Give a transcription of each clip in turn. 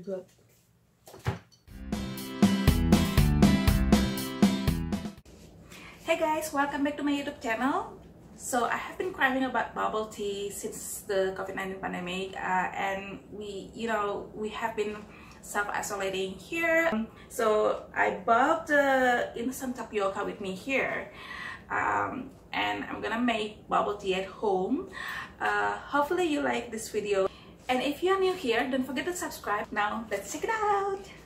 good. Hey guys, welcome back to my YouTube channel. So I have been craving about bubble tea since the COVID-19 pandemic uh, and we, you know, we have been self-isolating here. So I bought the instant tapioca with me here. Um, and I'm gonna make bubble tea at home. Uh, hopefully you like this video. And if you're new here, don't forget to subscribe. Now, let's check it out!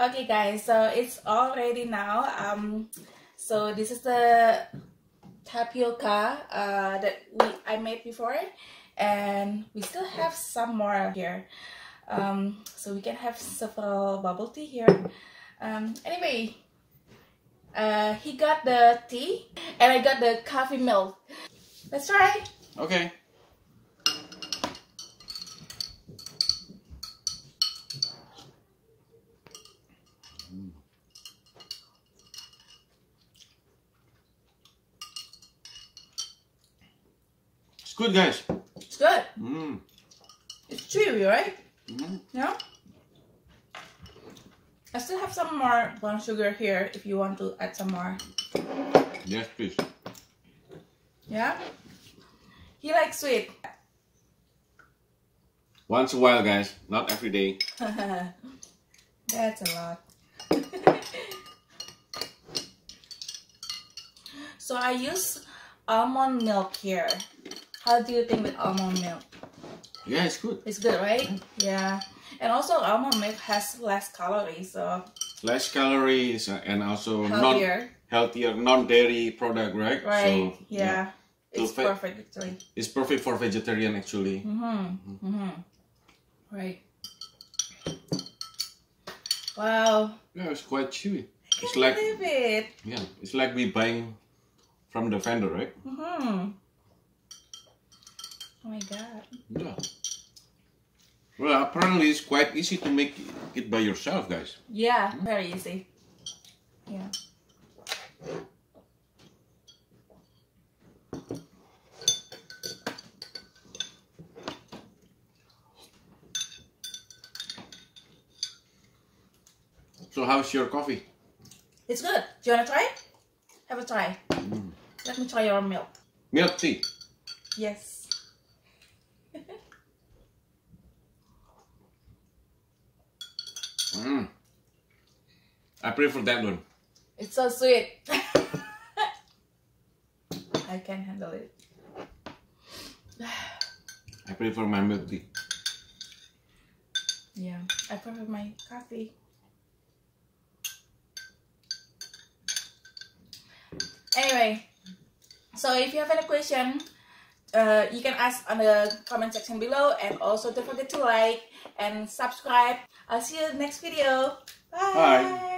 Okay guys so it's all ready now um so this is the tapioca uh, that we I made before and we still have some more here. Um, so we can have several bubble tea here. Um, anyway uh, he got the tea and I got the coffee milk. Let's try. Okay good, guys. It's good. Mm. It's chewy, right? Mm. Yeah. I still have some more brown sugar here if you want to add some more. Yes, please. Yeah? He likes sweet. Once in a while, guys. Not every day. That's a lot. so I use almond milk here. How do you think with almond milk? Yeah, it's good. It's good, right? Yeah. And also almond milk has less calories, so Less calories and also non healthier. healthier, non-dairy product, right? Right. So, yeah. It's So perfect actually. It's perfect for vegetarian, actually. Mm-hmm. Mm-hmm. Right. Wow. Yeah, it's quite chewy. I It's like it. yeah, it's like we buying from the vendor, right? Mm-hmm. Oh my god. Yeah. Well, apparently it's quite easy to make it by yourself, guys. Yeah, very easy. Yeah. So how's your coffee? It's good. Do you wanna try? it? Have a try. Mm. Let me try your milk. Milk tea. Yes. Mm. I pray for that one. It's so sweet. I can't handle it. I pray for my milk tea. Yeah, I prefer my coffee. Anyway, so if you have any question, uh, you can ask on the comment section below and also don't forget to like and subscribe. I'll see you in the next video. Bye. Bye.